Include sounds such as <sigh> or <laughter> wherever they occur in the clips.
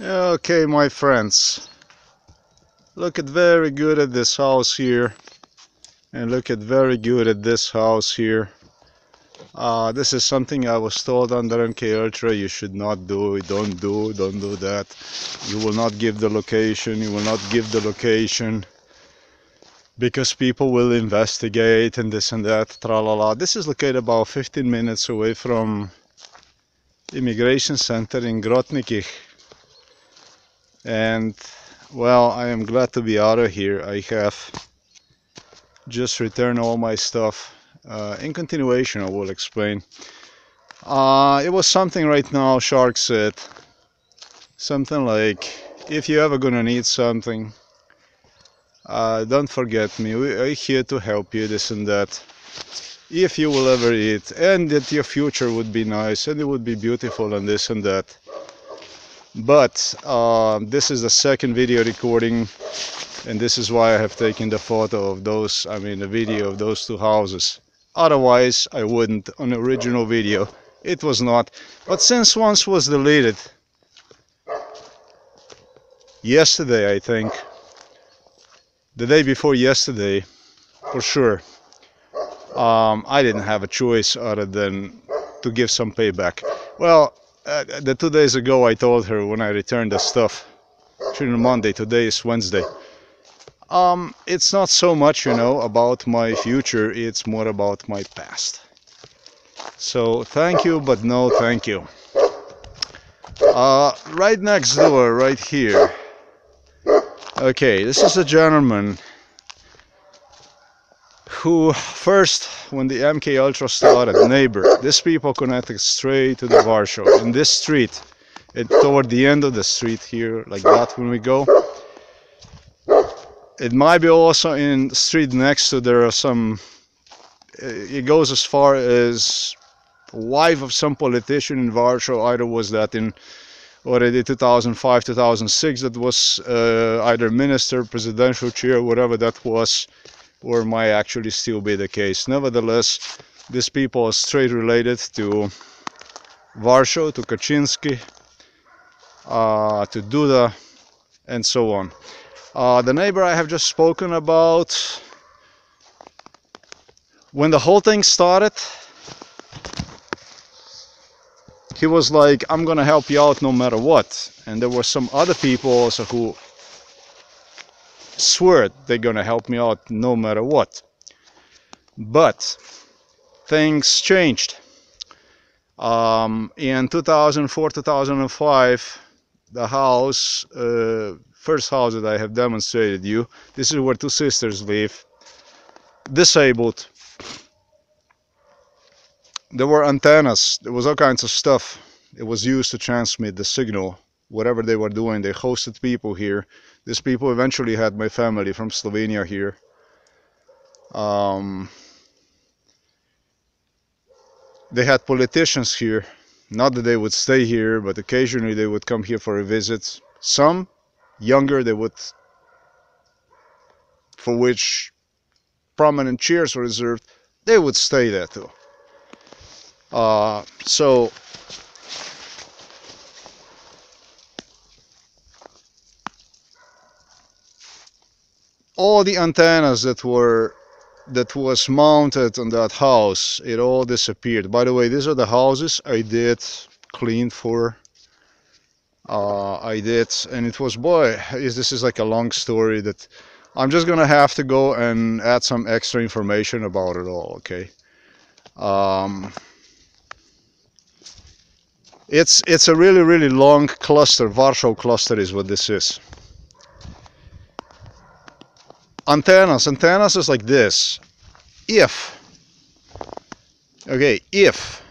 Okay, my friends. Look at very good at this house here. And look at very good at this house here. Uh, this is something I was told under MK Ultra you should not do, don't do, don't do that. You will not give the location, you will not give the location because people will investigate and this and that, tra la la. This is located about 15 minutes away from immigration center in Grotniki and well I am glad to be out of here. I have just returned all my stuff uh, in continuation I will explain uh, it was something right now Shark said. Something like if you ever gonna need something uh, don't forget me. We are here to help you this and that. If you will ever eat and that your future would be nice and it would be beautiful and this and that but uh, this is the second video recording and this is why I have taken the photo of those I mean the video of those two houses. Otherwise I wouldn't on the original video. It was not. But since once was deleted yesterday I think the day before yesterday for sure um, I didn't have a choice other than to give some payback. Well uh, the two days ago I told her when I returned the stuff. Actually Monday today is Wednesday. Um it's not so much you know about my future it's more about my past. So thank you but no thank you. Uh, right next door right here. Okay this is a gentleman who first when the MK Ultra started neighbor these people connected straight to the Warsaw in this street and toward the end of the street here like that when we go it might be also in street next to there are some it goes as far as wife of some politician in Warsaw either was that in already 2005 2006 that was uh, either minister presidential chair whatever that was or might actually still be the case. Nevertheless, these people are straight related to Warsaw, to Kaczynski, uh, to Duda, and so on. Uh, the neighbor I have just spoken about, when the whole thing started, he was like, I'm gonna help you out no matter what. And there were some other people also who swear they're gonna help me out no matter what. But things changed. Um, in 2004 2005, the house, uh, first house that I have demonstrated you, this is where two sisters live, disabled. There were antennas, there was all kinds of stuff. It was used to transmit the signal whatever they were doing. They hosted people here. These people eventually had my family from Slovenia here. Um, they had politicians here. Not that they would stay here, but occasionally they would come here for a visit. Some younger, they would, for which prominent chairs were reserved, they would stay there too. Uh, so all the antennas that were that was mounted on that house it all disappeared. By the way these are the houses I did clean for uh, I did and it was boy is this is like a long story that I'm just gonna have to go and add some extra information about it all okay? Um, it's it's a really really long cluster. Warsaw cluster is what this is antennas antennas is like this. If okay if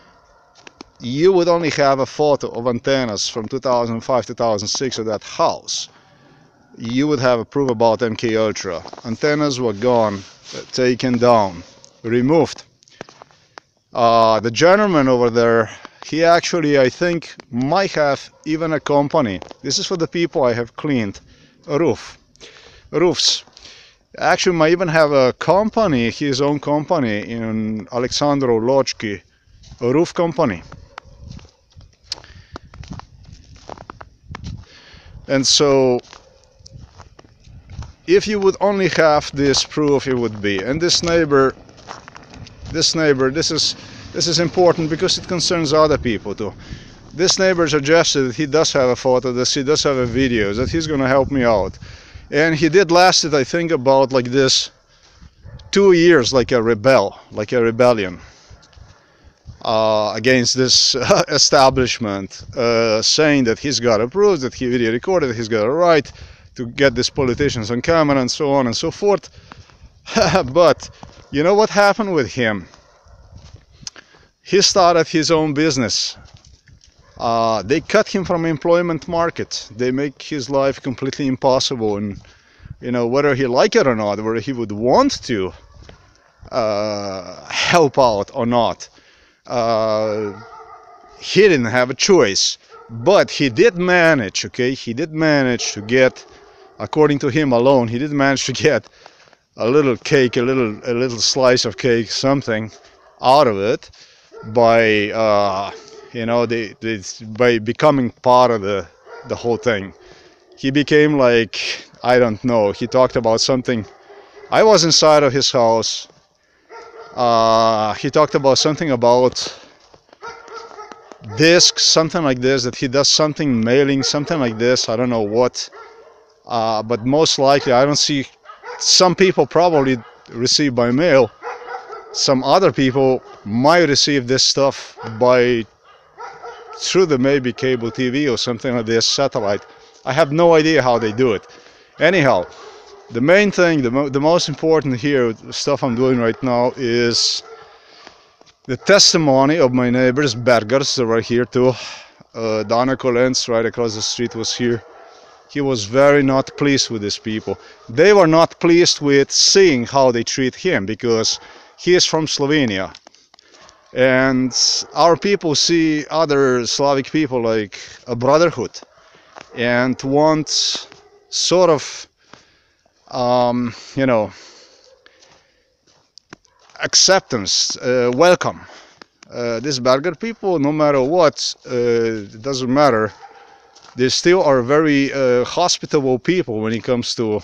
you would only have a photo of antennas from 2005 2006 of that house you would have a proof about MK Ultra. Antennas were gone taken down removed. Uh, the gentleman over there he actually I think might have even a company. This is for the people I have cleaned. A roof. Roofs actually might even have a company, his own company in Aleksandrów Łódzki, a roof company. And so if you would only have this proof it would be. And this neighbor this neighbor this is this is important because it concerns other people too. This neighbor suggested that he does have a photo that he does have a video that he's gonna help me out and he did last it I think about like this two years like a rebel like a rebellion uh, against this uh, <laughs> establishment uh, saying that he's got a proof that he video recorded he's got a right to get these politicians on camera and so on and so forth. <laughs> but you know what happened with him? He started his own business. Uh, they cut him from employment market. They make his life completely impossible. And you know whether he like it or not, whether he would want to uh, help out or not, uh, he didn't have a choice. But he did manage. Okay, he did manage to get according to him alone, he did manage to get a little cake, a little a little slice of cake, something out of it by uh, you know the, the, by becoming part of the the whole thing. He became like I don't know. He talked about something. I was inside of his house. Uh, he talked about something about discs, something like this. That he does something mailing, something like this. I don't know what uh, but most likely I don't see some people probably receive by mail some other people might receive this stuff by through the maybe cable TV or something like this satellite I have no idea how they do it anyhow the main thing the, mo the most important here stuff I'm doing right now is the testimony of my neighbors Bergers were here too uh, Donna Collins right across the street was here he was very not pleased with these people. They were not pleased with seeing how they treat him because he is from Slovenia. And our people see other Slavic people like a brotherhood and want sort of, um, you know, acceptance, uh, welcome. Uh, these Berger people, no matter what, uh, it doesn't matter they still are very uh, hospitable people when it comes to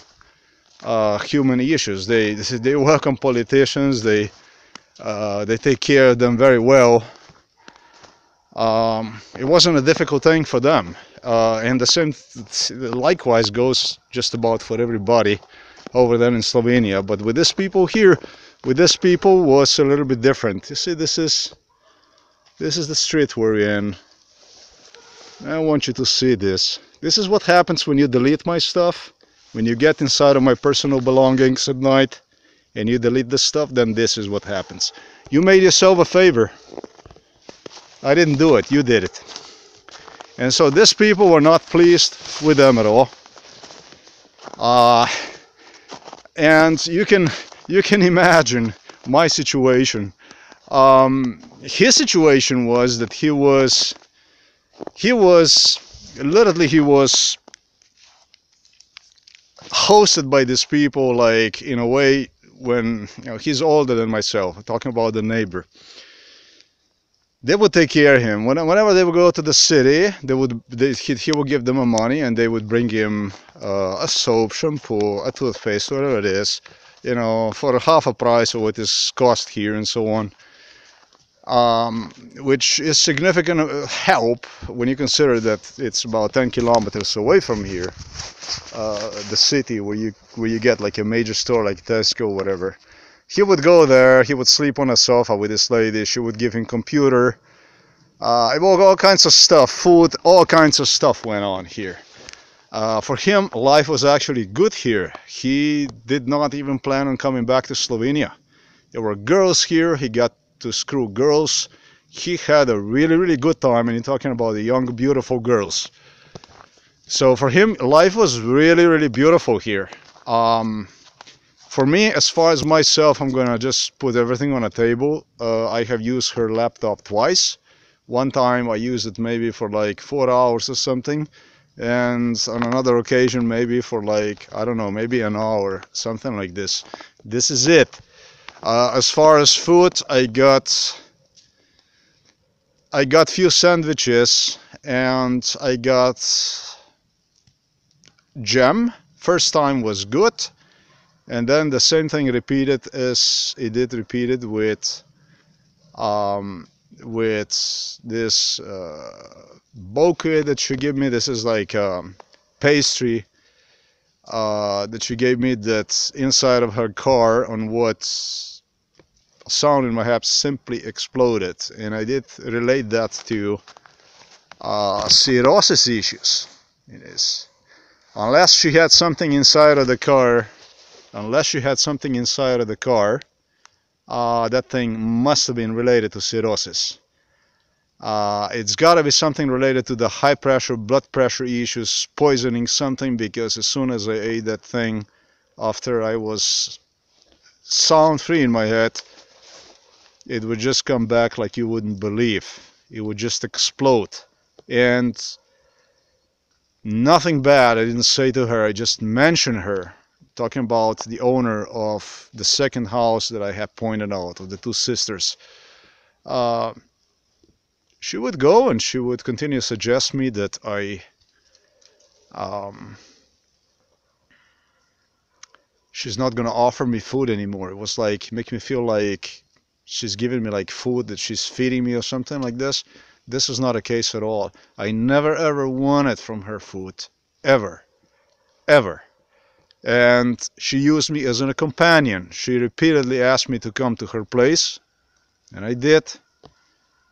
uh, human issues. They <laughs> they welcome politicians. They uh, they take care of them very well. Um, it wasn't a difficult thing for them, uh, and the same likewise goes just about for everybody over there in Slovenia. But with these people here, with these people was a little bit different. You see, this is this is the street we're in. I want you to see this. This is what happens when you delete my stuff. When you get inside of my personal belongings at night and you delete the stuff, then this is what happens. You made yourself a favor. I didn't do it, you did it. And so these people were not pleased with them at all. Uh, and you can you can <laughs> imagine my situation. Um, his situation was that he was he was literally he was hosted by these people like in a way when you know he's older than myself talking about the neighbor. They would take care of him. Whenever they would go to the city they would they, he, he would give them a money and they would bring him uh, a soap shampoo a toothpaste whatever it is you know for half a price of what is cost here and so on um, which is significant uh, help when you consider that it's about 10 kilometers away from here, uh, the city where you where you get like a major store like Tesco whatever. He would go there, he would sleep on a sofa with this lady, she would give him computer, uh, all kinds of stuff, food, all kinds of stuff went on here. Uh, for him, life was actually good here. He did not even plan on coming back to Slovenia. There were girls here, he got to screw girls. He had a really, really good time, and he's talking about the young, beautiful girls. So for him, life was really, really beautiful here. Um, for me, as far as myself, I'm gonna just put everything on a table. Uh, I have used her laptop twice. One time I used it maybe for like four hours or something, and on another occasion maybe for like I don't know, maybe an hour, something like this. This is it. Uh, as far as food, I got I got few sandwiches and I got jam. First time was good, and then the same thing repeated as it did repeated with um, with this uh, that she gave me. This is like um, pastry uh, that she gave me that's inside of her car on what sound in my head simply exploded and I did relate that to uh, cirrhosis issues. It is. Unless she had something inside of the car unless she had something inside of the car uh, that thing must have been related to cirrhosis. Uh, it's got to be something related to the high pressure blood pressure issues poisoning something because as soon as I ate that thing after I was sound free in my head it would just come back like you wouldn't believe. It would just explode. And nothing bad I didn't say to her, I just mentioned her, talking about the owner of the second house that I have pointed out, of the two sisters. Uh, she would go and she would continue to suggest me that I um, she's not gonna offer me food anymore. It was like make me feel like she's giving me like food that she's feeding me or something like this. This is not a case at all. I never ever wanted from her food. Ever. Ever. And she used me as a companion. She repeatedly asked me to come to her place. And I did.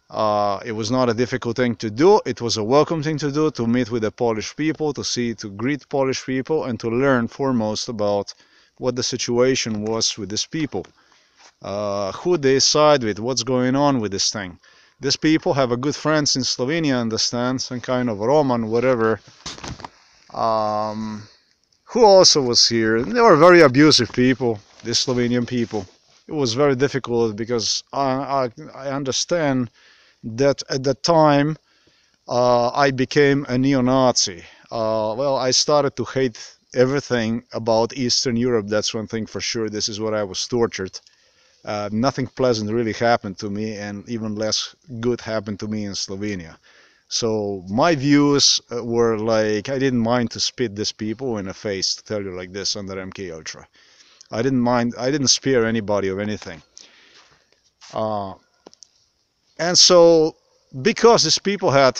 Uh, it was not a difficult thing to do. It was a welcome thing to do to meet with the Polish people, to see, to greet Polish people, and to learn foremost about what the situation was with these people uh, who they side with, what's going on with this thing. These people have a good friends in Slovenia, understand, some kind of Roman, whatever, um, who also was here. They were very abusive people, the Slovenian people. It was very difficult because I, I, I understand that at the time uh, I became a neo-Nazi. Uh, well, I started to hate everything about Eastern Europe. That's one thing for sure. This is what I was tortured uh, nothing pleasant really happened to me and even less good happened to me in Slovenia. So my views uh, were like I didn't mind to spit these people in the face to tell you like this under MK Ultra. I didn't mind. I didn't spare anybody of anything. Uh, and so because these people had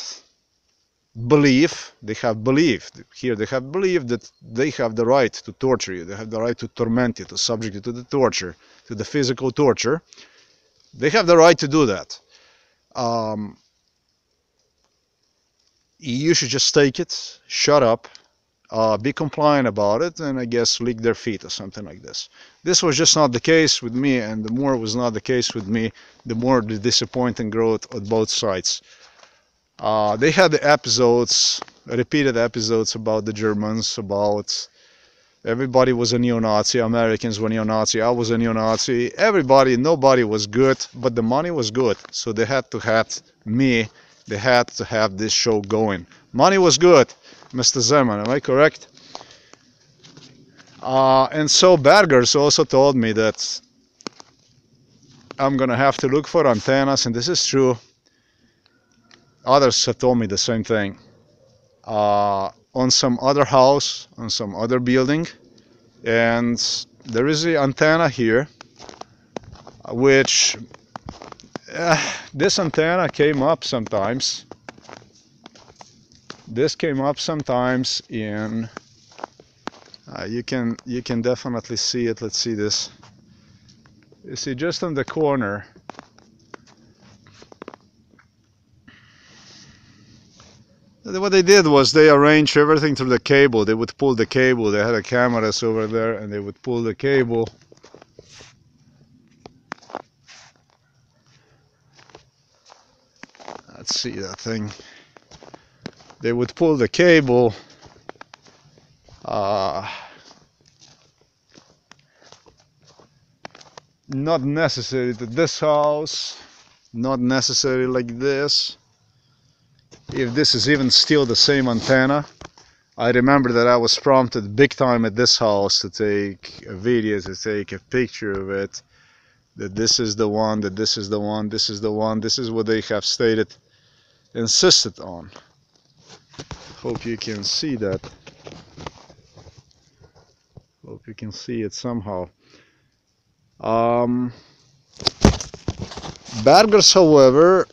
belief, they have believed here they have believed that they have the right to torture you. They have the right to torment you, to subject you to the torture to the physical torture. They have the right to do that. Um, you should just take it, shut up, uh, be compliant about it, and I guess lick their feet or something like this. This was just not the case with me, and the more it was not the case with me, the more the disappointing growth on both sides. Uh, they had episodes, repeated episodes about the Germans, about Everybody was a neo-Nazi. Americans were neo-Nazi. I was a neo-Nazi. Everybody, nobody was good, but the money was good. So they had to have me. They had to have this show going. Money was good, Mr. Zeman. Am I correct? Uh, and so Bergers also told me that I'm gonna have to look for antennas, and this is true. Others have told me the same thing. Uh, on some other house, on some other building, and there is the antenna here, which uh, this antenna came up sometimes. This came up sometimes in. Uh, you can you can definitely see it. Let's see this. You see just on the corner what they did was they arranged everything through the cable. They would pull the cable. They had a cameras over there and they would pull the cable. Let's see that thing. They would pull the cable. Uh, not necessary to this house. Not necessary like this if this is even still the same antenna. I remember that I was prompted big time at this house to take a video, to take a picture of it. That this is the one, that this is the one, this is the one, this is what they have stated, insisted on. Hope you can see that. Hope you can see it somehow. Um, Bergers, however,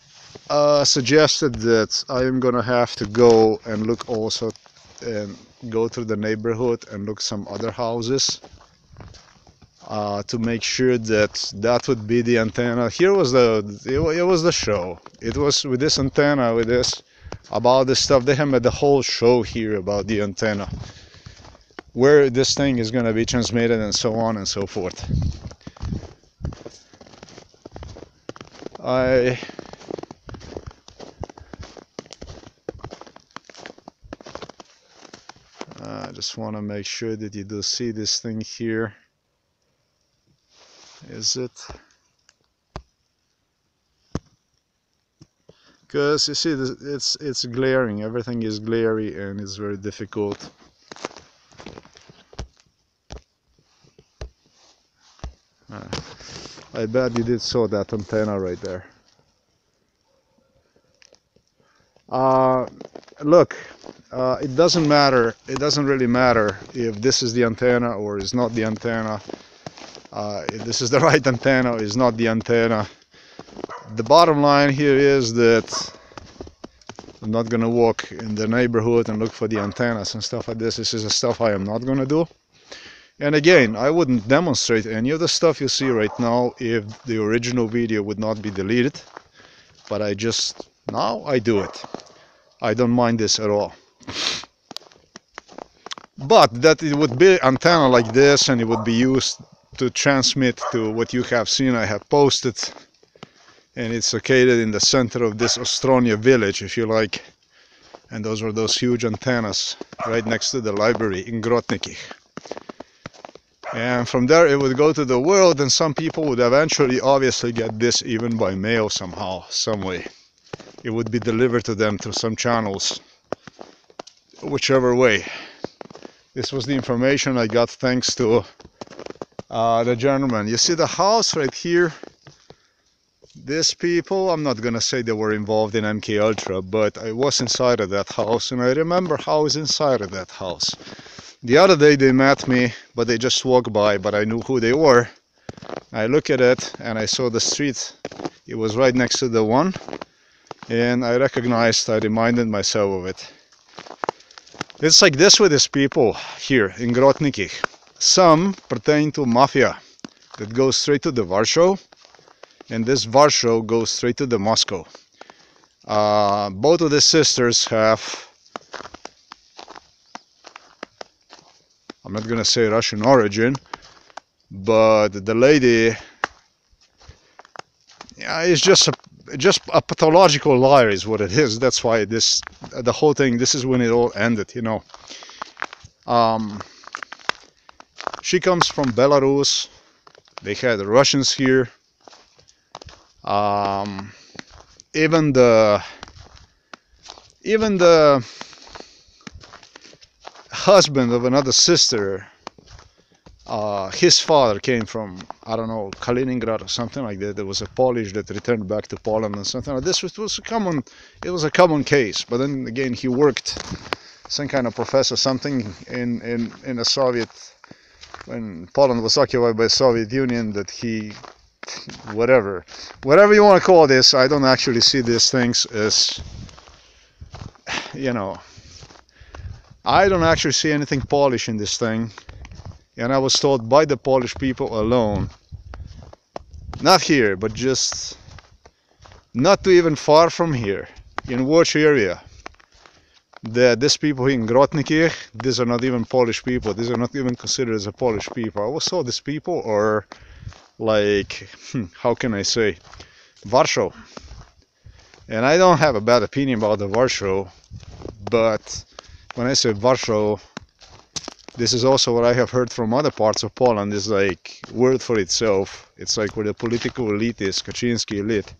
uh, suggested that I am gonna have to go and look also and go through the neighborhood and look some other houses uh, to make sure that that would be the antenna. Here was the it, it was the show. It was with this antenna with this about this stuff. They have made the whole show here about the antenna, where this thing is gonna be transmitted and so on and so forth. I I just want to make sure that you do see this thing here. Is it? Because you see, it's it's glaring. Everything is glary and it's very difficult. Uh, I bet you did saw that antenna right there. Uh, look, uh, it doesn't matter. It doesn't really matter if this is the antenna or is not the antenna. Uh, if this is the <laughs> right antenna or is not the antenna. The bottom line here is that I'm not gonna walk in the neighborhood and look for the antennas and stuff like this. This is the stuff I am not gonna do. And again, I wouldn't demonstrate any of the stuff you see right now if the original video would not be deleted. But I just, now I do it. I don't mind this at all. But that it would be antenna like this and it would be used to transmit to what you have seen I have posted. And it's located in the center of this Ostronia village if you like. And those are those huge antennas right next to the library in Grotniki. And from there it would go to the world and some people would eventually obviously get this even by mail somehow some way. It would be delivered to them through some channels whichever way this was the information I got thanks to uh, the gentleman you see the house right here these people i'm not gonna say they were involved in mk ultra but i was inside of that house and i remember how i was inside of that house the other day they met me, but they just walked by, but I knew who they were. I look at it and I saw the street. It was right next to the one and I recognized, I reminded myself of it. It's like this with these people here in Grotniki. Some pertain to mafia that goes straight to the Warsaw and this Warsaw goes straight to the Moscow. Uh, both of the sisters have I'm not gonna say Russian origin, but the lady yeah, is just a just a pathological liar is what it is. That's why this the whole thing. This is when it all ended, you know. Um, she comes from Belarus. They had the Russians here. Um, even the even the husband of another sister uh, his father came from I don't know Kaliningrad or something like that. There was a Polish that returned back to Poland and something like this. Was, was a common, it was a common case. But then again, he worked some kind of professor, something in in in a Soviet when Poland was occupied by Soviet Union. That he, whatever, whatever you want to call this, I don't actually see these things as, you know, I don't actually see anything Polish in this thing. And I was told by the Polish people alone, not here, but just not too even far from here, in which area, that these people in Grotniki, these are not even Polish people, these are not even considered as a Polish people. I was told these people are like, hmm, how can I say, Warsaw. And I don't have a bad opinion about the Warsaw, but when I say Warsaw, this is also what I have heard from other parts of Poland is like word for itself. It's like where the political elite is, Kaczynski elite.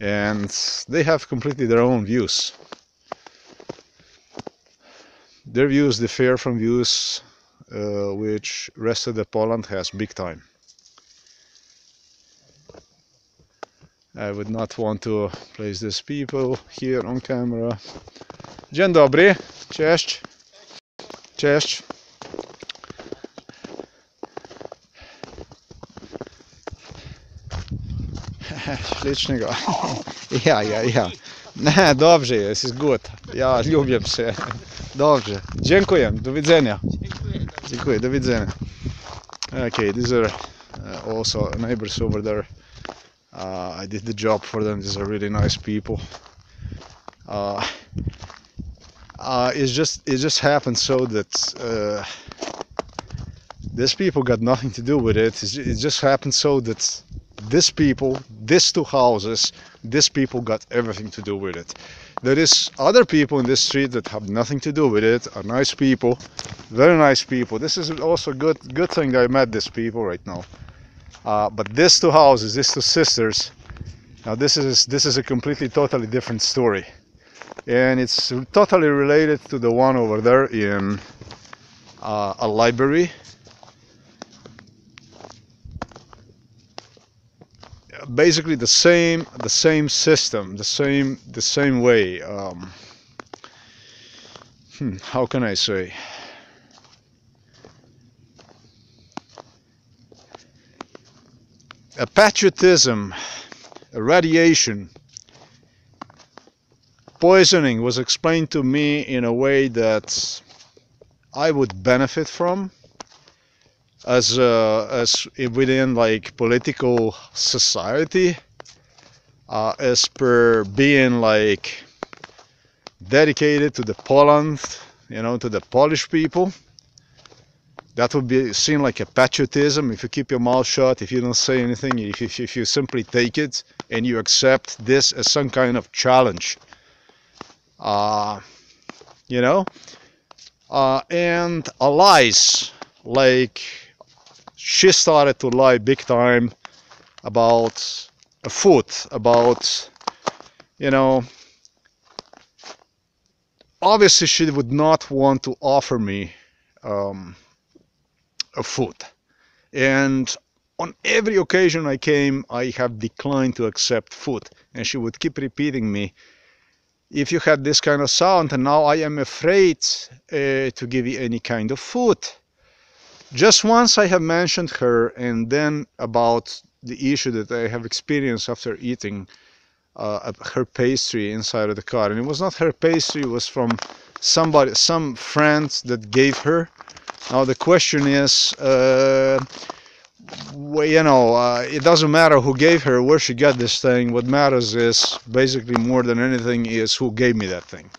And they have completely their own views. Their views differ from views uh, which rest of the Poland has big time. I would not want to place these people here on camera. Dzień dobry. Cześć. Cześć. <laughs> Ślicznego. <laughs> Ja, ja, ja. <laughs> Nie, dobrze jest, jest gut. Ja lubię się. Dobrze. Dziękuję. Do widzenia. Dziękuję. Do widzenia. Okay, these are uh, also neighbors over there. Uh, I did the job for them. These are really nice people. Uh, uh, it's just it just happened so that uh, these people got nothing to do with it. It just happened so that these people, these two houses, these people got everything to do with it. There is other people in this street that have nothing to do with it. Are nice people, very nice people. This is also a good good thing that I met these people right now. Uh, but these two houses, these two sisters, now this is this is a completely totally different story, and it's totally related to the one over there in uh, a library. Basically the same the same system the same the same way um, hmm, how can I say? A patriotism a radiation poisoning was explained to me in a way that I would benefit from as uh, as within like political society uh, as per being like dedicated to the Poland you know to the Polish people. That would be seen like a patriotism. If you keep your mouth shut if you don't say anything if you, if you simply take it and you accept this as some kind of challenge uh, you know uh, and allies like she started to lie big time about a food, about, you know, obviously she would not want to offer me um, a food. And on every occasion I came, I have declined to accept food. And she would keep repeating me, if you had this kind of sound and now I am afraid uh, to give you any kind of food. Just once I have mentioned her and then about the issue that I have experienced after eating uh, her pastry inside of the car. And it was not her pastry, it was from somebody, some friend that gave her. Now the question is, uh, you know, uh, it doesn't matter who gave her, where she got this thing. What matters is, basically more than anything, is who gave me that thing.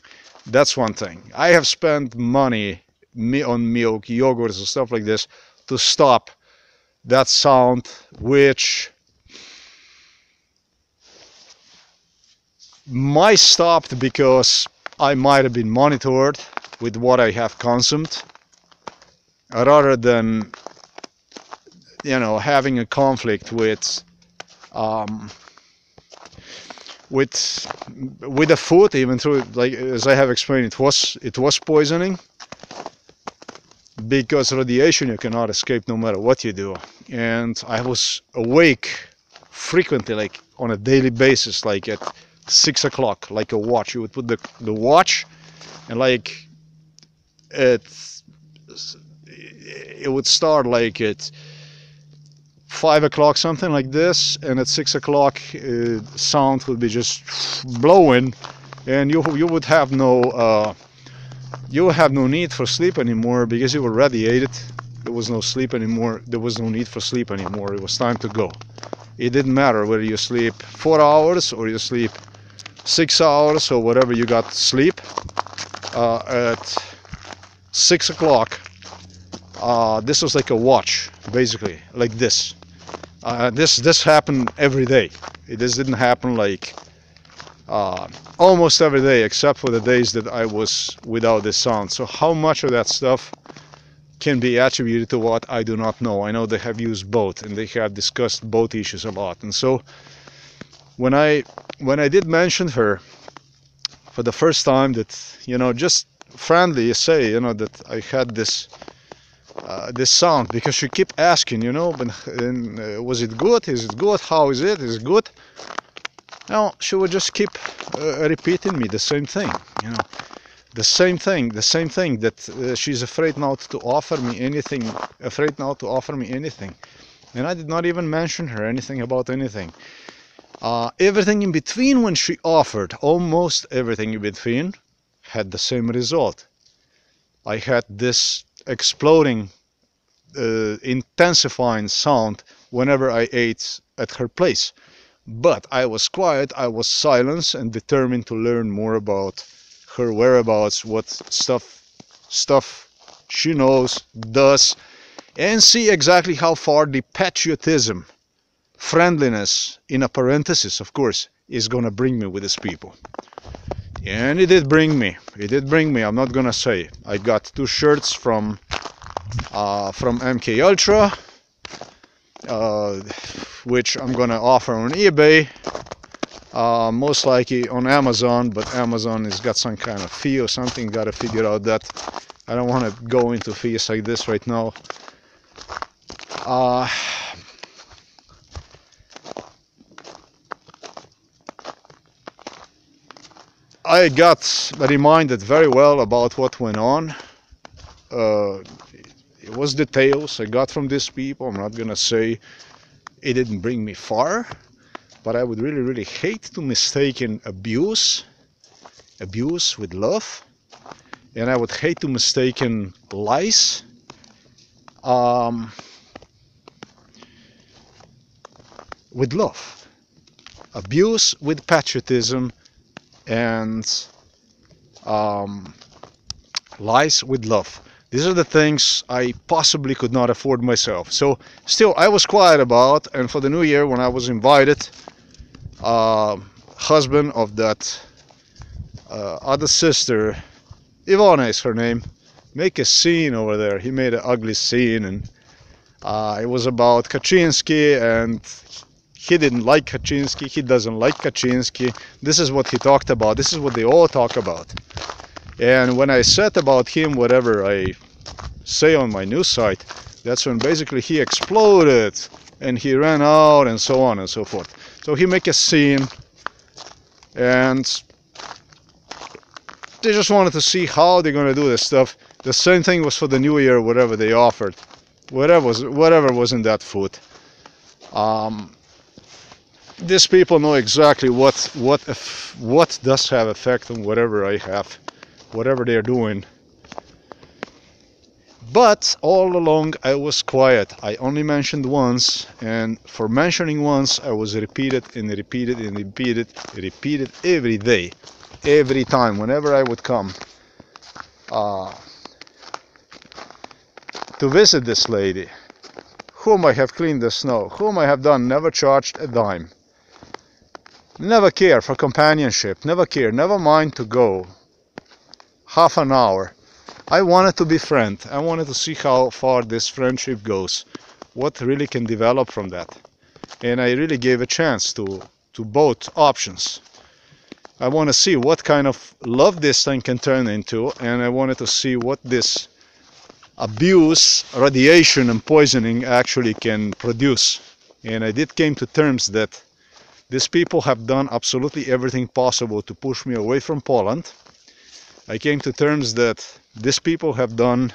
That's one thing. I have spent money me on milk, yogurts and stuff like this to stop that sound which might stopped because I might have been monitored with what I have consumed rather than you know having a conflict with um, with with the food even though like as I have explained it was it was poisoning. Because radiation you cannot escape no matter what you do. And I was awake frequently like on a daily basis like at six o'clock like a watch. You would put the, the watch and like it it would start like at five o'clock something like this and at six o'clock uh, sound would be just blowing and you you would have no uh, you have no need for sleep anymore because you were radiated. There was no sleep anymore. There was no need for sleep anymore. It was time to go. It didn't matter whether you sleep four hours or you sleep six hours or whatever you got sleep uh, at six o'clock uh, this was like a watch basically like this uh, this this happened every day it, this didn't happen like uh, almost every day except for the days that I was without this sound. So how much of that stuff can be attributed to what I do not know. I know they have used both and they have discussed both issues a lot. And so when I when I did mention her for the first time that you know just friendly say you know that I had this uh, this sound because she keep asking you know but and, uh, was it good is it good how is it is it good now she would just keep uh, repeating me the same thing, you know, the same thing, the same thing that uh, she's afraid not to offer me anything, afraid not to offer me anything. And I did not even mention her anything about anything. Uh, everything in between when she offered, almost everything in between, had the same result. I had this exploding, uh, intensifying sound whenever I ate at her place. But I was quiet, I was silent and determined to learn more about her whereabouts, what stuff stuff she knows, does, and see exactly how far the patriotism, friendliness, in a parenthesis, of course, is gonna bring me with these people. And it did bring me. It did bring me. I'm not gonna say. I got two shirts from uh, from MK Ultra, uh, which I'm gonna offer on eBay. Uh, most likely on Amazon, but Amazon has got some kind of fee or something. Got to figure out that. I don't want to go into fees like this right now. I got reminded very well about what went on. Uh, it was details I got from these people. I'm not gonna say it didn't bring me far, but I would really, really hate to mistaken abuse, abuse with love, and I would hate to mistaken lies. Um, with love, abuse with patriotism, and um, lies with love. These are the things I possibly could not afford myself. So still, I was quiet about. And for the new year, when I was invited, uh, husband of that uh, other sister, Ivana is her name, make a scene over there. He made an ugly scene, and uh, it was about Kaczynski and he didn't like Kaczynski, he doesn't like Kaczynski. This is what he talked about, this is what they all talk about. And when I said about him whatever I say on my news site, that's when basically he exploded and he ran out and so on and so forth. So he make a scene and they just wanted to see how they're gonna do this stuff. The same thing was for the new year, whatever they offered, whatever was whatever was in that food. Um, these people know exactly what what if, what does have effect on whatever I have, whatever they're doing. But all along I was quiet. I only mentioned once, and for mentioning once, I was repeated and repeated and repeated, repeated every day, every time, whenever I would come uh, to visit this lady, whom I have cleaned the snow, whom I have done, never charged a dime. Never care for companionship, never care, never mind to go half an hour. I wanted to be friend. I wanted to see how far this friendship goes, what really can develop from that. And I really gave a chance to, to both options. I want to see what kind of love this thing can turn into, and I wanted to see what this abuse, radiation, and poisoning actually can produce. And I did came to terms that these people have done absolutely everything possible to push me away from Poland. I came to terms that these people have done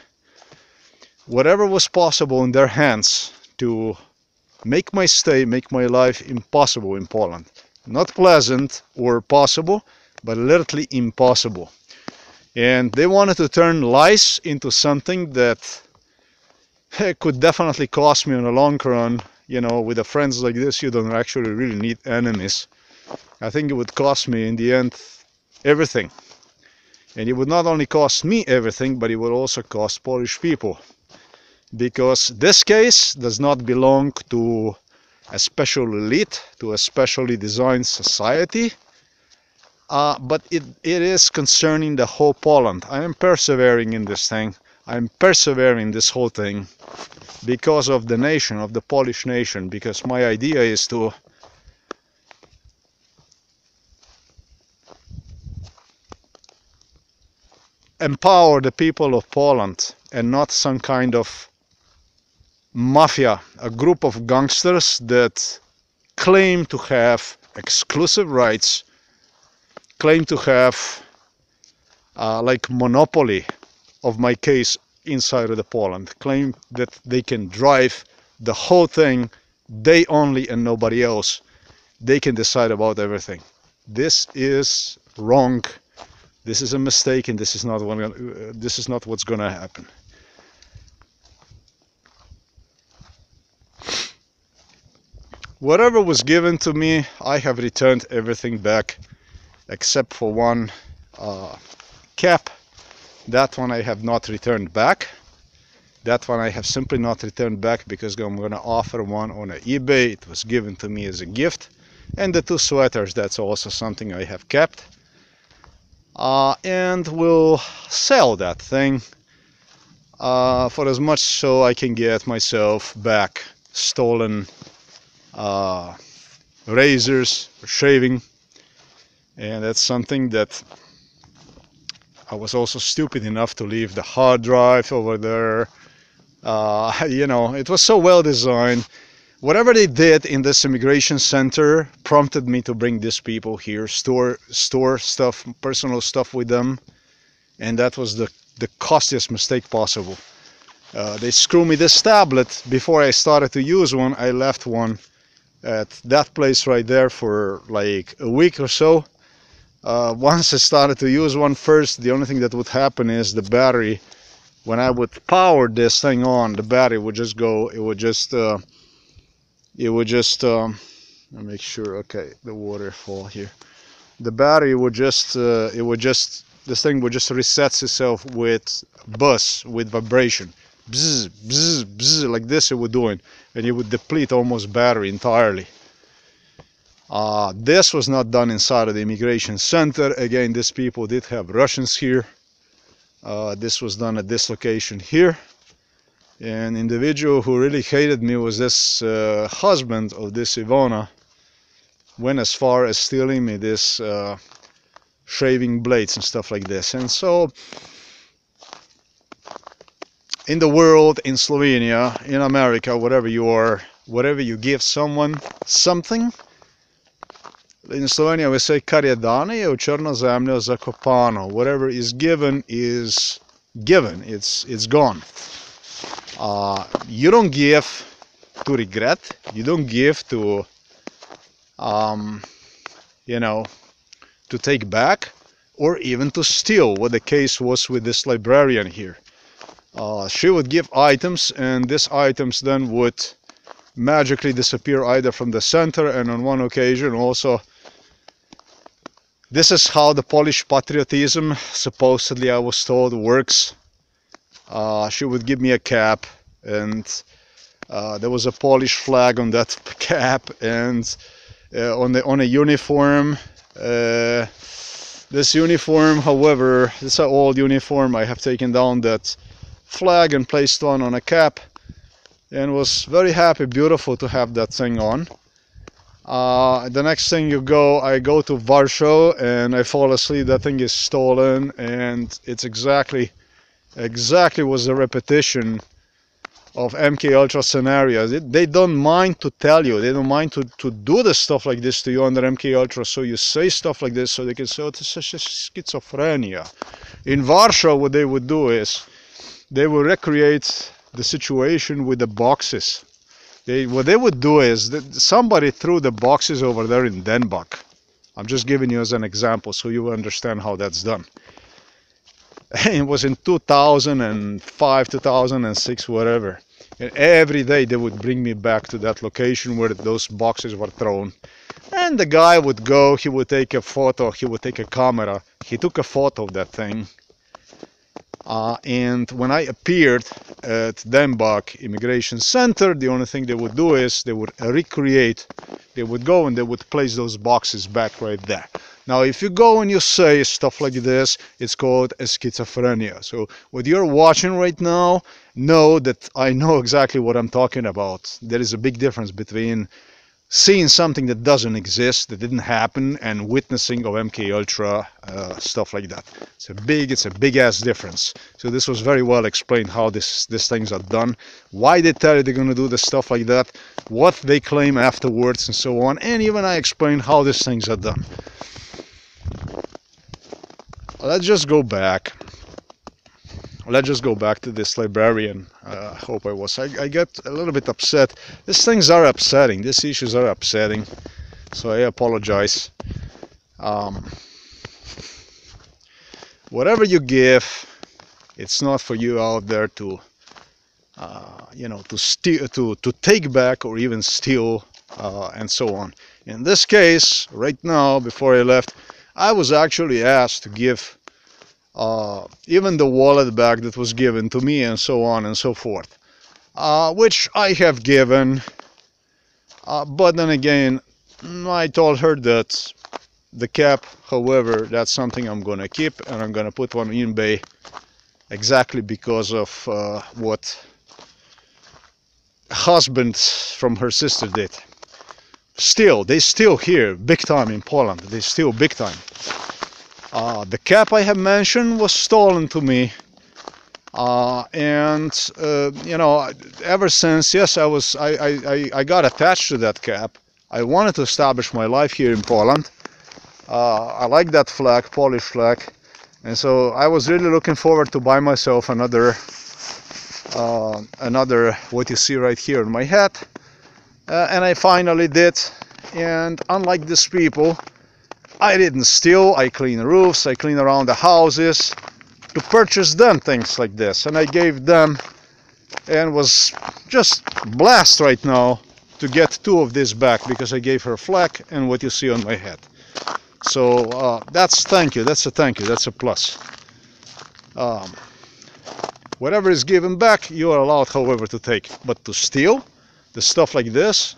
whatever was possible in their hands to make my stay, make my life impossible in Poland. Not pleasant or possible, but literally impossible. And they wanted to turn lies into something that eh, could definitely cost me in the long run you know, with a friends like this, you don't actually really need enemies. I think it would cost me in the end everything. And it would not only cost me everything, but it would also cost Polish people. Because this case does not belong to a special elite, to a specially designed society, uh, but it, it is concerning the whole Poland. I am persevering in this thing. I'm persevering this whole thing because of the nation, of the Polish nation, because my idea is to empower the people of Poland and not some kind of mafia, a group of gangsters that claim to have exclusive rights, claim to have uh, like monopoly of my case inside of the Poland claim that they can drive the whole thing they only and nobody else they can decide about everything. This is wrong. This is a mistake, and this is not what, uh, this is not what's going to happen. Whatever was given to me, I have returned everything back except for one uh, cap. That one I have not returned back. That one I have simply not returned back because I'm going to offer one on eBay. It was given to me as a gift. And the two sweaters, that's also something I have kept. Uh, and will sell that thing uh, for as much so I can get myself back stolen uh, razors for shaving and that's something that I was also stupid enough to leave the hard drive over there. Uh, <laughs> you know it was so well designed. Whatever they did in this immigration center prompted me to bring these people here store store stuff personal stuff with them. And that was the the costliest mistake possible. Uh, they screw me this tablet. Before I started to use one I left one at that place right there for like a week or so. Uh, once I started to use one first, the only thing that would happen is the battery, when I would power this thing on, the battery would just go, it would just, uh, it would just, um, make sure, okay, the waterfall here. The battery would just, uh, it would just, this thing would just reset itself with buzz, with vibration bzz, bzz, bzz, like this it would do it, and it would deplete almost battery entirely. Uh, this was not done inside of the immigration center. Again, these people did have Russians here. Uh, this was done at this location here. An individual who really hated me was this uh, husband of this Ivona. Went as far as stealing me this uh, shaving blades and stuff like this. And so in the world, in Slovenia, in America, whatever you are, whatever you give someone something, in Slovenia we say kar je dano je v črno zemljo zakopano. Whatever is given is given. It's it's gone. Uh, you don't give to regret. You don't give to, um, you know, to take back or even to steal. What the case was with this librarian here uh, she would give items and these items then would magically disappear either from the center and on one occasion also this is how the Polish patriotism supposedly I was told works. Uh, she would give me a cap and uh, there was a Polish flag on that <laughs> cap and uh, on the on a uniform. Uh, this uniform however this is an old uniform. I have taken down that flag and placed one on a cap and was very happy beautiful to have that thing on uh, the next thing you go I go to Warsaw and I fall asleep. That thing is stolen and it's exactly exactly was a repetition of MK Ultra scenarios they don't mind to tell you. They don't mind to, to do the stuff like this to you under MK Ultra. So you say stuff like this so they can say oh this is schizophrenia. In Warsaw what they would do is they will recreate the situation with the boxes. They, what they would do is that somebody threw the boxes over there in Den Bosch. I'm just giving you as an example so you understand how that's done. <laughs> it was in 2005, 2006, whatever. And every day they would bring me back to that location where those boxes were thrown. And the guy would go, he would take a photo, he would take a camera. He took a photo of that thing uh, and when I appeared at Den Bosch Immigration Center, the only thing they would do is they would recreate, they would go and they would place those boxes back right there. Now, if you go and you say stuff like this, it's called schizophrenia. So what you're watching right now, know that I know <laughs> exactly what I'm talking about. There is a big difference between seeing something that doesn't exist, that didn't happen, and witnessing of MK Ultra uh, stuff like that. It's a big, it's a big ass difference. So this was very well explained how this these things are done, why they tell you they're gonna do the stuff like that, what they claim afterwards, and so on. And even I explained how these things are done. Let's just go back let's just go back to this librarian. Uh, I hope I was. I, I get a little bit upset. These things are upsetting. These issues are upsetting. so I apologize. Um, whatever you give, it's not for you out there to, uh, you know, to steal, to to take back or even steal, uh, and so on. In this case, right now, before I left, I was actually asked to give uh, even the wallet back that was given to me, and so on and so forth, uh, which I have given. Uh, but then again, I told her that the cap however that's something I'm gonna keep and I'm gonna put one in bay exactly because of uh, what husband from her sister did. Still they still here big time in Poland. They still big time uh, the cap I have mentioned was stolen to me. Uh, and uh, you know ever since yes I was I, I, I got attached to that cap. I wanted to establish my life here in Poland. Uh, I like that flag, Polish flag, and so I was really looking forward to buy myself another, another what you see right here in my hat, uh, and I finally did. And unlike these people, I didn't steal. I clean roofs, I clean around the houses to purchase them things like this, and I gave them, and was just blessed right now to get two of this back because I gave her a flag and what you see on my head. So uh, that's thank you. That's a thank you. That's a plus. Um, whatever is given back, you are allowed, however, to take. But to steal the stuff like this,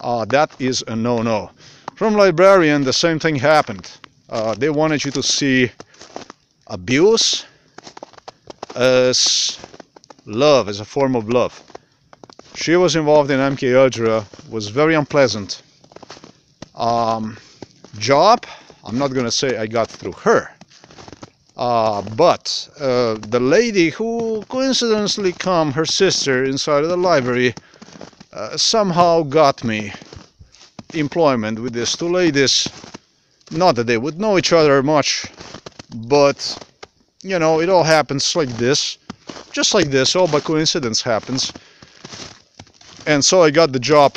uh, that is a no-no. From librarian, the same thing happened. Uh, they wanted you to see abuse as love, as a form of love. She was involved in MK Ultra, was very unpleasant. Um, job. I'm not gonna say I got through her. Uh, but uh, the lady who coincidentally come, her sister, inside of the library, uh, somehow got me employment with these two ladies. Not that they would know each other much, but you know, it all happens like this, just like this, all by coincidence happens. And so I got the job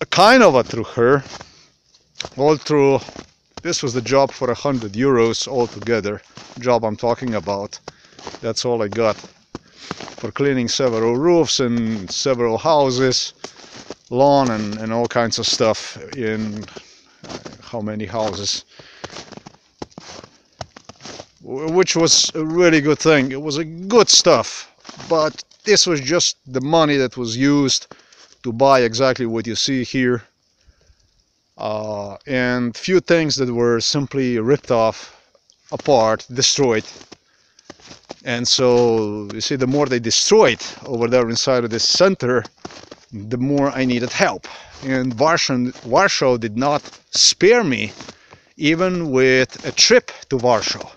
a kind of a through her, all through this was the job for a hundred euros altogether job I'm talking about that's all I got for cleaning several roofs and several houses lawn and, and all kinds of stuff in uh, how many houses. Which was a really good thing. It was a good stuff but this was just the money that was used to buy exactly what you see here. Uh, and few things that were simply ripped off, apart, destroyed. And so you see, the more they destroyed over there inside of this center, the more I needed help. And Warsaw, Warsaw did not spare me, even with a trip to Warsaw.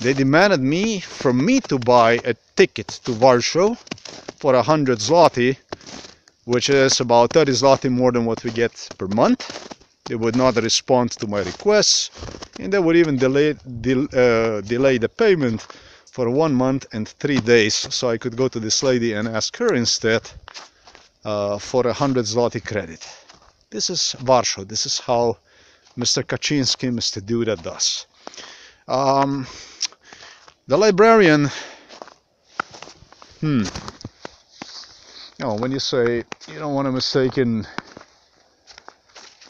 They demanded me from me to buy a ticket to Warsaw for a hundred zloty, which is about 30 zloty more than what we get per month they would not respond to my requests and they would even delay, del, uh, delay the payment for one month and three days so I could go to this lady and ask her instead uh, for a hundred zloty credit. This is Warsaw. This is how Mr. Kaczynski, Mr. Duda does. Um, the librarian, hmm, you know, when you say you don't want to mistaken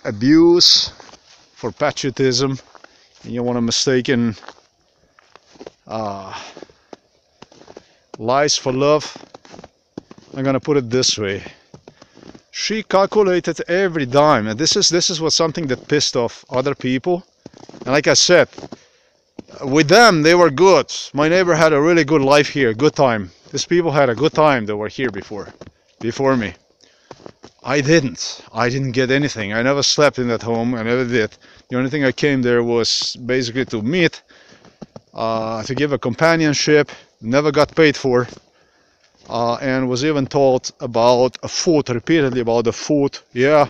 abuse for patriotism and you want to mistaken uh, lies for love I'm gonna put it this way she calculated every dime and this is this is what something that pissed off other people and like I said with them they were good my neighbor had a really good life here good time these people had a good time that were here before before me I didn't. I didn't get anything. I never slept in that home. I never did. The only thing I came there was basically to meet, uh, to give a companionship. Never got paid for. Uh, and was even told about a foot repeatedly about the foot Yeah,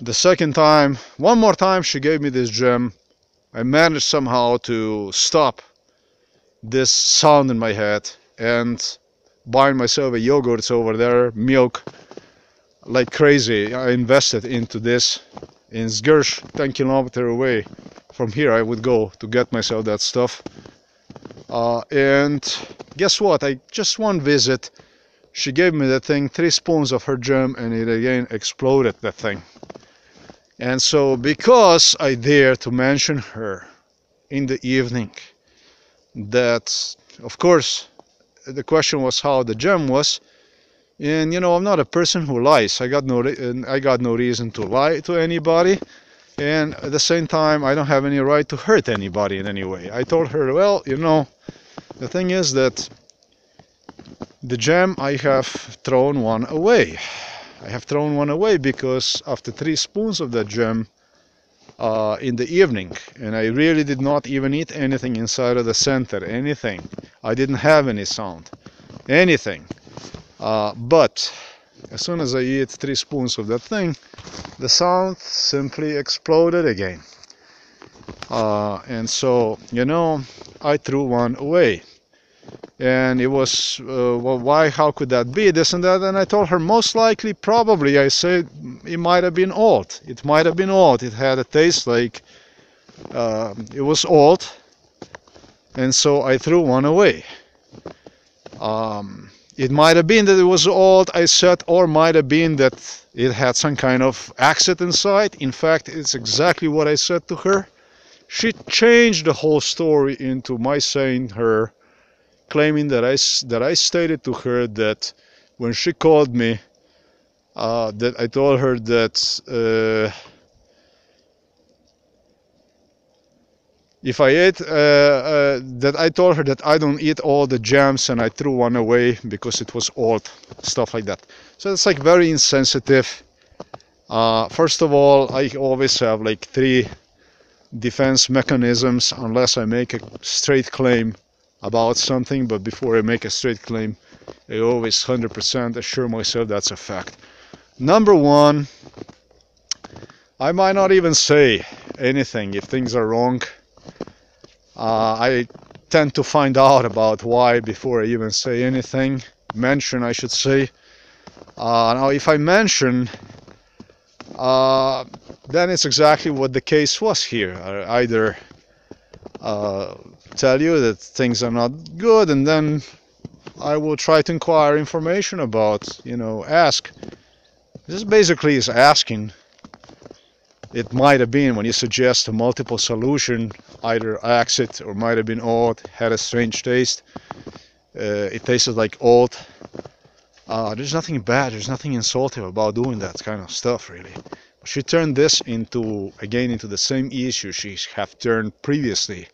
the second time, one more time she gave me this gem. I managed somehow to stop this sound in my head and buying myself a yogurt over there, milk, like crazy. I invested into this in Zgierz, 10 kilometer away from here. I would go to get myself that stuff. Uh, and guess what? I just one visit, she gave me that thing, three spoons of her jam, and it again exploded. That thing. And so, because I dare to mention her in the evening, that of course the question was how the gem was and you know i'm not a person who lies i got no i got no reason to lie to anybody and at the same time i don't have any right to hurt anybody in any way. I told her well you know the thing is that the gem i have thrown one away. I have thrown one away because after three spoons of that gem uh, in the evening and I really did not even eat anything inside of the center anything. I didn't have any sound anything. Uh, but as soon as I eat three spoons of that thing, the sound simply exploded again. Uh, and so, you know, I threw one away. And it was, uh, well, why, how could that be, this and that? And I told her, most likely, probably, I said, it might have been old. It might have been old. It had a taste like, uh, it was old. And so I threw one away. Um, it might have been that it was old, I said, or might have been that it had some kind of accident inside. In fact, it's exactly what I said to her. She changed the whole story into my saying her, claiming that I, that I stated to her that when she called me, uh, that I told her that uh, if I ate, uh, uh, that I told her that I don't eat all the jams and I threw one away because it was old, stuff like that. So it's like very insensitive. Uh, first of all, I always have like three defense mechanisms unless I make a straight claim about something, but before I make a straight claim, I always 100% assure myself that's a fact. Number one, I might not even say anything if things are wrong uh, I tend to find out about why before I even say anything. Mention, I should say. Uh, now, if I mention, uh, then it's exactly what the case was here. I either uh, tell you that things are not good, and then I will try to inquire information about, you know, ask. This basically is asking it might have been when you suggest a multiple solution either acid or might have been old had a strange taste. Uh, it tasted like old. Uh, there's nothing bad there's nothing insulting about doing that kind of stuff really. She turned this into again into the same issue she have turned previously.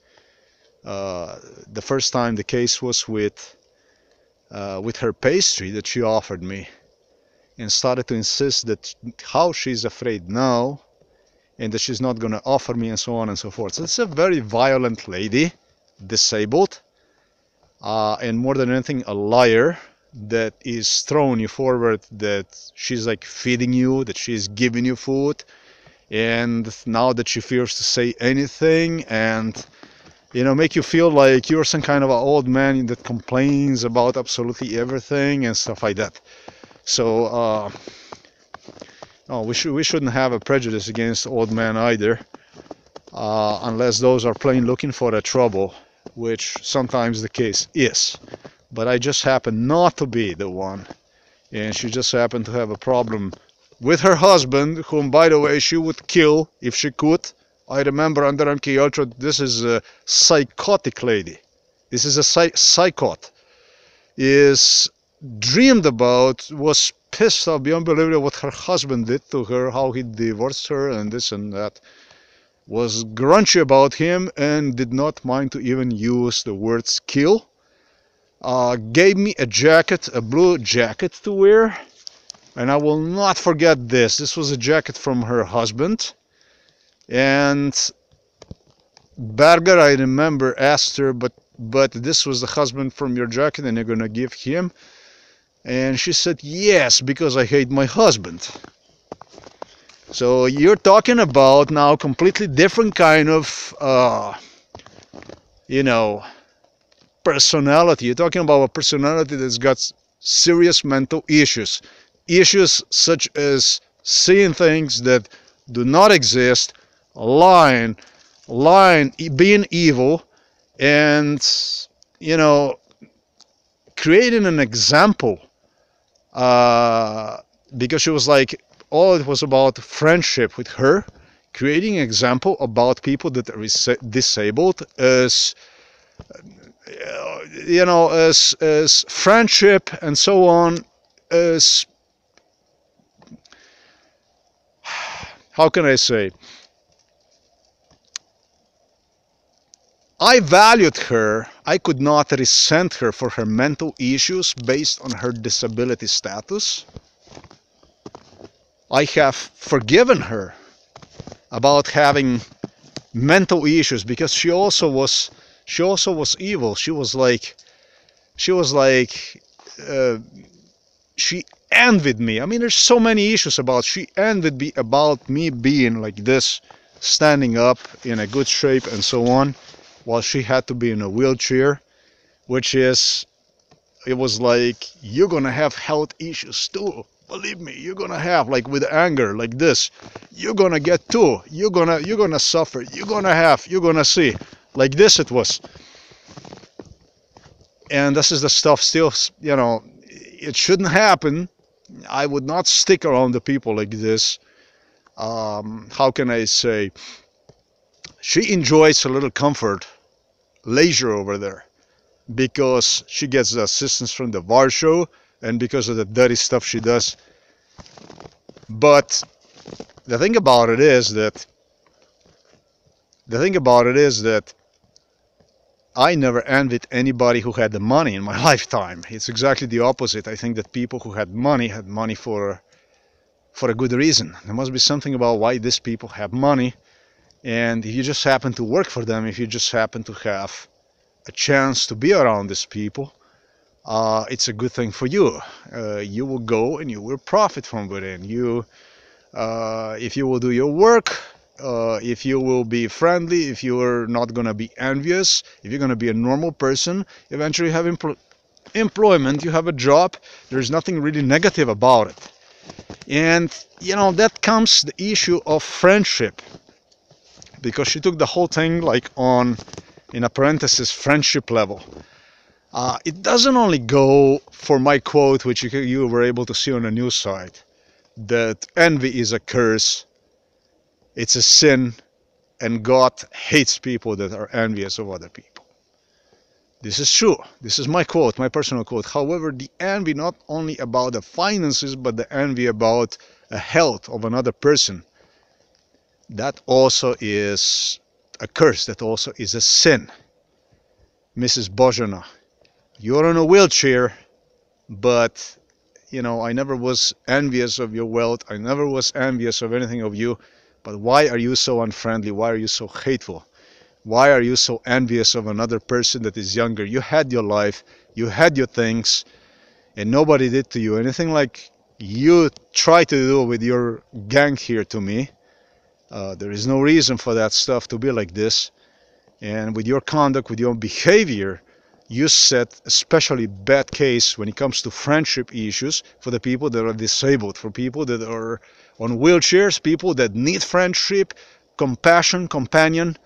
Uh, the first time the case was with uh, with her pastry that she offered me and started to insist that how she's afraid now and that she's not going to offer me and so on and so forth. So it's a very violent lady, disabled, uh, and more than anything, a liar that is throwing you forward that she's like feeding you, that she's giving you food, and now that she fears to say anything and you know make you feel like you're some kind of an old man that complains about absolutely everything and stuff like that. So. Uh, oh, we, should, we shouldn't have a prejudice against old men either, uh, unless those are plain looking for the trouble, which sometimes the case is. But I just happen not to be the one, and she just happened to have a problem with her husband, whom, by the way, she would kill if she could. I remember under MK Ultra, this is a psychotic lady. This is a psych psychot. Is dreamed about, was pissed off beyond belief what her husband did to her, how he divorced her and this and that. Was grunchy about him and did not mind to even use the word kill. Uh, gave me a jacket, a blue jacket to wear. And I will not forget this. This was a jacket from her husband. And Berger, I remember, asked her, but but this was the husband from your jacket and you're gonna give him and she said, yes, because I hate my husband. So you're talking about now completely different kind of, uh, you know, personality. You're talking about a personality that's got serious mental issues. issues such as seeing things that do not exist, lying, lying, being evil, and you know, creating an example. Uh, because she was like, all it was about friendship with her, creating an example about people that are disabled as you know, as as friendship and so on, as how can I say? I valued her. I could not resent her for her mental issues based on her disability status. I have forgiven her about having mental issues because she also was she also was evil. She was like, she was like, uh, she envied me. I mean, there's so many issues about she envied me about me being like this, standing up in a good shape and so on, while she had to be in a wheelchair, which is, it was like, you're gonna have health issues too. Believe me, you're gonna have like with anger like this. You're gonna get too. You're gonna you're gonna suffer. You're gonna have. You're gonna see like this it was and this is the stuff still you know it shouldn't happen i would not stick around the people like this um, how can i say she enjoys a little comfort leisure over there because she gets the assistance from the Varsho and because of the dirty stuff she does but the thing about it is that the thing about it is that I never envied anybody who had the money in my <laughs> lifetime. It's exactly the opposite. I think that people who had money had money for for a good reason. There must be something about why these people have money. And if you just happen to work for them, if you just happen to have a chance to be around these people, uh, it's a good thing for you. Uh, you will go and you will profit from within. You, uh, if you will do your work, uh, if you will be friendly, if you're not going to be envious, if you're going to be a normal person, eventually you have empl employment, you have a job, there's nothing really negative about it. And, you know, that comes the issue of friendship. Because she took the whole thing like on, in a parenthesis, friendship level. Uh, it doesn't only go for my quote, which you, you were able to see on the news site, that envy is a curse it's a sin, and God hates people that are envious of other people. This is true. This is my quote, my personal quote. However, the envy not only about the finances, but the envy about the health of another person, that also is a curse, that also is a sin. Mrs. Bojana, you're in a wheelchair, but you know, I never was envious of your wealth. I never was envious of anything of you. But why are you so unfriendly? Why are you so hateful? Why are you so envious of another person that is younger? You had your life, you had your things, and nobody did to you anything like you try to do with your gang here to me. Uh, there is no reason for that stuff to be like this. And with your conduct, with your behavior, you set especially bad case when it comes to friendship issues for the people that are disabled, for people that are on wheelchairs, people that need friendship, compassion, companion,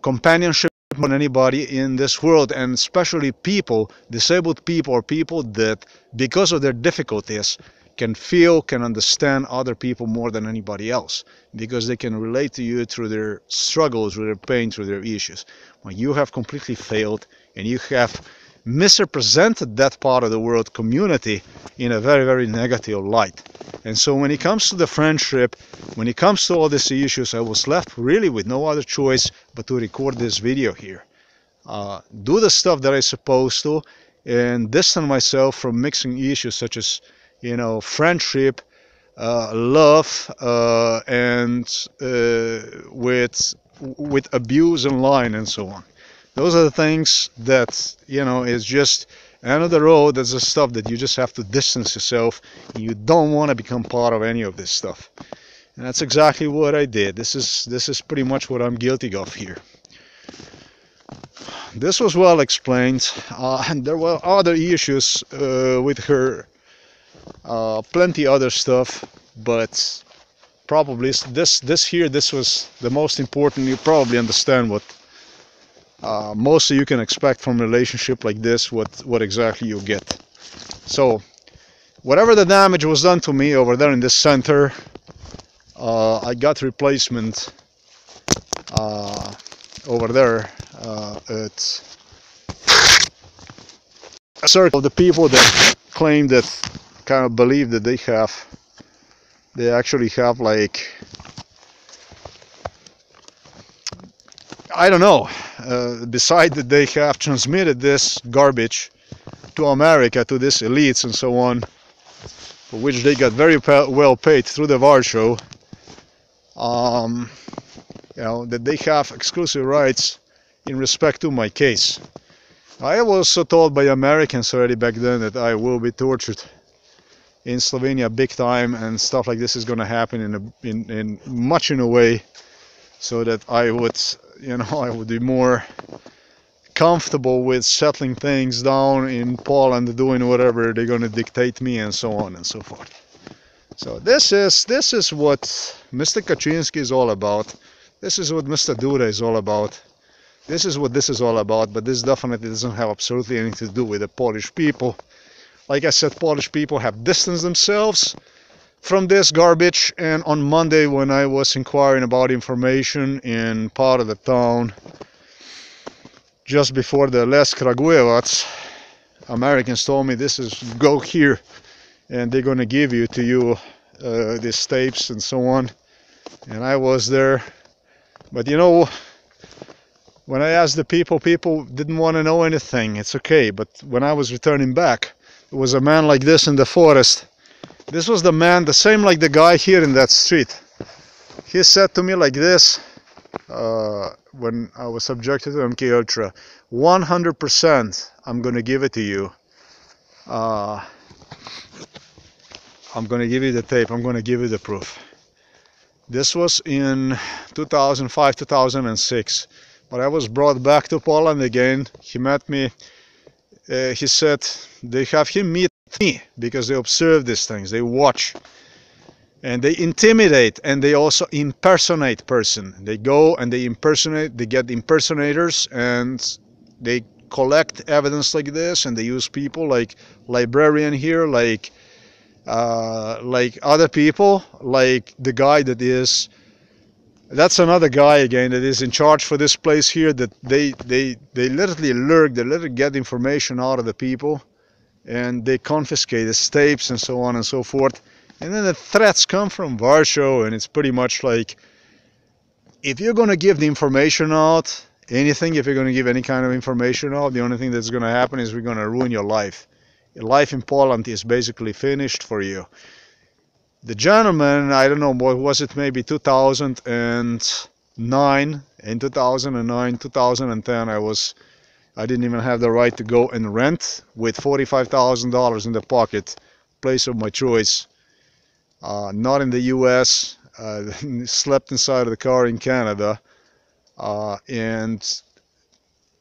companionship on anybody in this world and especially people, disabled people or people that because of their difficulties can feel, can understand other people more than anybody else because they can relate to you through their struggles, through their pain, through their issues. When you have completely failed and you have misrepresented that part of the world community in a very, very negative light. And so when it comes to the friendship, when it comes to all these issues, I was left really with no other choice but to record this video here. Uh, do the stuff that I supposed to and distance myself from mixing issues such as, you know, friendship, uh, love, uh, and uh, with with abuse and lying and so on. Those are the things that you know is just end of the road. That's the stuff that you just have to distance yourself. You don't want to become part of any of this stuff. And that's exactly what I did. This is this is pretty much what I'm guilty of here. This was well explained. Uh, <laughs> and there were other issues uh, with her uh, plenty other stuff but probably this this here this was the most important. You probably understand what uh, mostly you can expect from a relationship like this what what exactly you get. So whatever the damage was done to me over there in this center uh, I got replacement uh, over there uh, it's a circle of the people that claim that kind of believe that they have they actually have like I don't know uh, beside that they have transmitted this garbage to America to these elites and so on for which they got very well paid through the Warsaw um, you know that they have exclusive rights in respect to my case. I was also told by Americans already back then that I will be tortured in Slovenia big time and stuff like this is going to happen in, a, in, in much in a way so that I would you know I would be more comfortable with settling things down in Poland doing whatever they're going to dictate me and so on and so forth so this is this is what Mr. Kaczynski is all about this is what Mr. Duda is all about this is what this is all about but this definitely doesn't have absolutely anything to do with the Polish people like I said, Polish people have distanced themselves from this garbage. And on Monday, when I was inquiring about information in part of the town, just before the Les Kragujevac, Americans told me this is go here and they're going to give you to you uh, these tapes and so on. And I was there. But you know, when I asked the people, people didn't want to know anything. It's okay. But when I was returning back, was a man like this in the forest. This was the man, the same like the guy here in that street. He said to me like this uh, when I was subjected to MK Ultra, 100% I'm gonna give it to you. Uh, I'm gonna give you the tape. I'm gonna give you the proof. This was in 2005, 2006. But I was brought back to Poland again. He met me uh, he said they have him meet me because they observe these things, they watch and they intimidate and they also impersonate person. They go and they impersonate, they get impersonators and they collect evidence like this and they use people like librarian here, like uh, like other people, like the guy that is that's another guy again that is in charge for this place here that they they they literally lurk they literally get information out of the people and they confiscate the tapes and so on and so forth. And then the threats come from Warsaw and it's pretty much like if you're going to give the information out anything if you're going to give any kind of information out the only thing that's going to happen is we're going to ruin your life. Your life in Poland is basically finished for you the gentleman, I don't know, what was it, maybe 2009, in 2009, 2010, I was, I didn't even have the right to go and rent with $45,000 in the pocket, place of my choice, uh, not in the US, uh, <laughs> slept inside of the car in Canada, uh, and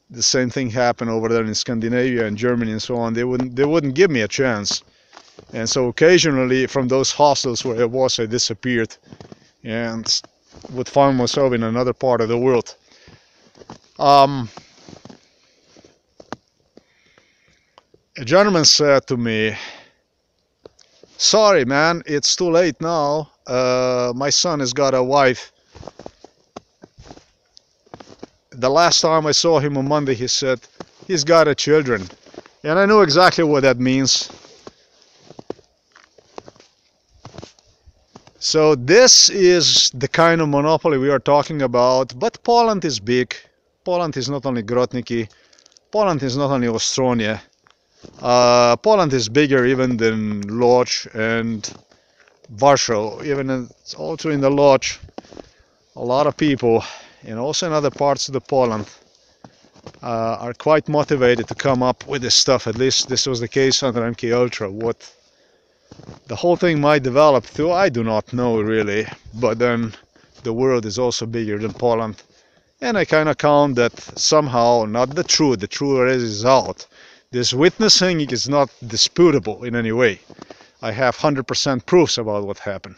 the same thing happened over there in Scandinavia and Germany and so on. They wouldn't, they wouldn't give me a chance and so occasionally from those hostels where I was I disappeared and would find myself in another part of the world. Um, a gentleman said to me sorry man it's too late now. Uh, my son has got a wife. The last time I saw him on Monday he said he's got a children. And I know exactly what that means So this is the kind of monopoly we are talking about, but Poland is big. Poland is not only Grotniki, Poland is not only Ostronia. Uh, Poland is bigger even than Lodz and Warsaw, even also in the Lodz, a lot of people, and also in other parts of the Poland, uh, are quite motivated to come up with this stuff. At least this was the case under MK Ultra. What the whole thing might develop too I do not know really but then the world is also bigger than Poland and I kind of count that somehow not the truth the truth is out this witnessing is not disputable in any way I have 100% proofs about what happened.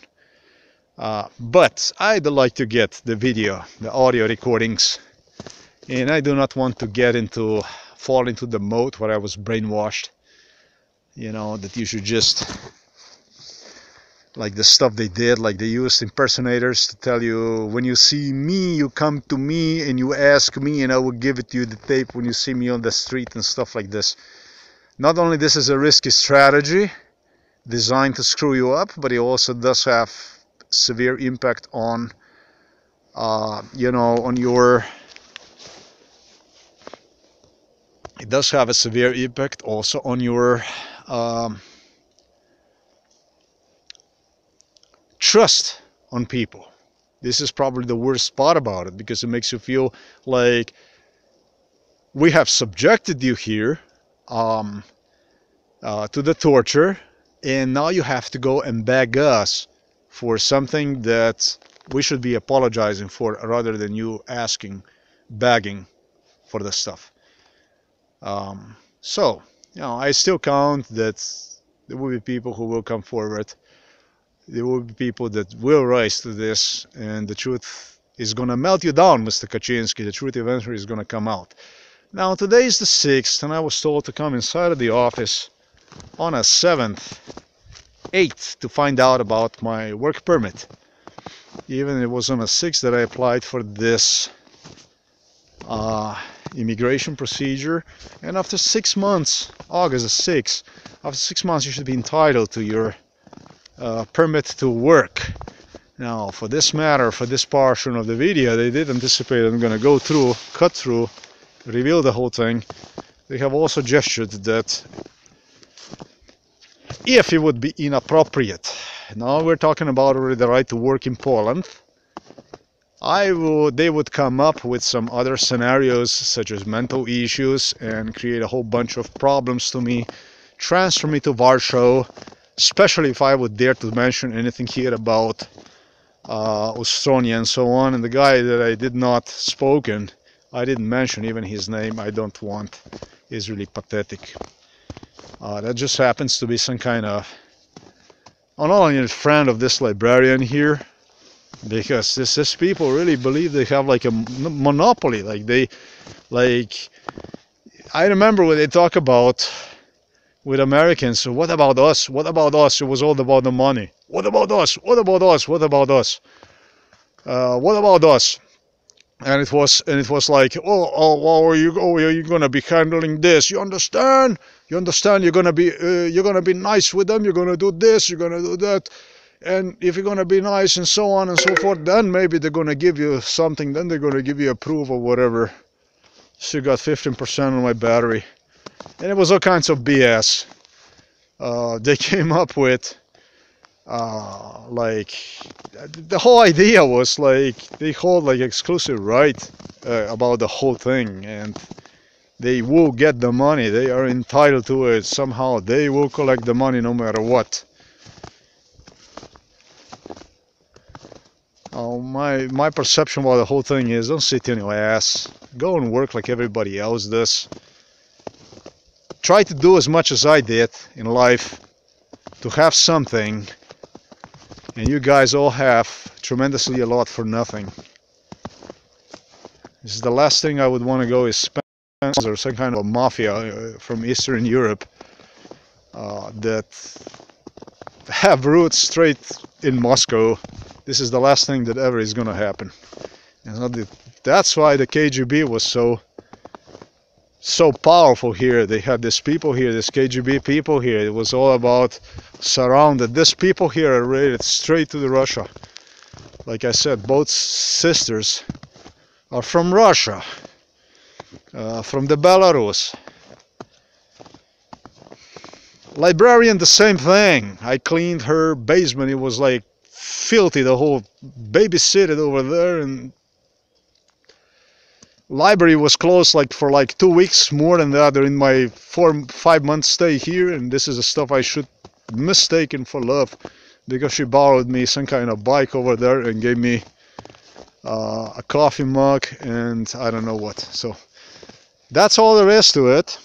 Uh, but I'd like to get the video, the audio recordings, and I do not want to get into fall into the mode where I was brainwashed. You know that you should just like the stuff they did, like they used impersonators to tell you when you see me, you come to me and you ask me, and I will give it to you the tape when you see me on the street and stuff like this. Not only this is a risky strategy designed to screw you up, but it also does have severe impact on, uh, you know, on your. It does have a severe impact also on your. Um, trust on people. This is probably the worst part about it because it makes you feel like we have subjected you here um, uh, to the torture, and now you have to go and beg us for something that we should be apologizing for rather than you asking, begging for the stuff. Um, so, you know, I still count that there will be people who will come forward there will be people that will rise to this and the truth is going to melt you down mr kaczynski. The truth eventually is going to come out. Now today is the 6th and i was told to come inside of the office on a 7th 8th to find out about my work permit. Even it was on a 6th that i applied for this uh, immigration procedure and after six months august the 6th after six months you should be entitled to your uh, permit to work. Now, for this matter, for this portion of the video, they did anticipate I'm going to go through, cut through, reveal the whole thing. They have also gestured that if it would be inappropriate, now we're talking about already the right to work in Poland, I would, they would come up with some other scenarios such as mental issues and create a whole bunch of problems to me, transfer me to Warsaw, especially if I would dare to mention anything here about uh, Ostronia and so on. And the guy that I did not spoken, I didn't mention even his name. I don't want is really pathetic. Uh, that just happens to be some kind of not only friend of this librarian here, because this this people really believe they have like a monopoly. Like they, like I remember when they talk about with Americans. So what about us? What about us? It was all about the money. What about us? What about us? What about us? Uh, what about us? And it was and it was like, oh, oh, oh, are you, are you gonna be handling this? You understand? You understand? You're gonna be, uh, you're gonna be nice with them. You're gonna do this. You're gonna do that. And if you're gonna be nice and so on and so forth, then maybe they're gonna give you something. Then they're gonna give you a proof or whatever. She got 15% on my battery and it was all kinds of BS. Uh, they <laughs> came up with uh, like the whole idea was like they hold like exclusive right uh, about the whole thing. And they will get the money. They are entitled to it. Somehow they will collect the money no matter what. Oh my my perception about the whole thing is don't sit in your ass. Go and work like everybody else does try to do as much as I did in life to have something and you guys all have tremendously a lot for nothing. This is the last thing I would want to go is or some kind of mafia uh, from Eastern Europe uh, that have roots straight in Moscow. This is the last thing that ever is going to happen. And that's why the KGB was so so powerful here. They had these people here, this KGB people here. It was all about surrounded. These people here are related straight to the Russia. Like I said, both sisters are from Russia, uh, from the Belarus. Librarian, the same thing. I cleaned her basement. It was like filthy. The whole babysitted over there and library was closed like for like two weeks more than that in my four five months stay here and this is the stuff I should mistaken for love because she borrowed me some kind of bike over there and gave me uh, a coffee mug and I don't know what. So that's all there is to it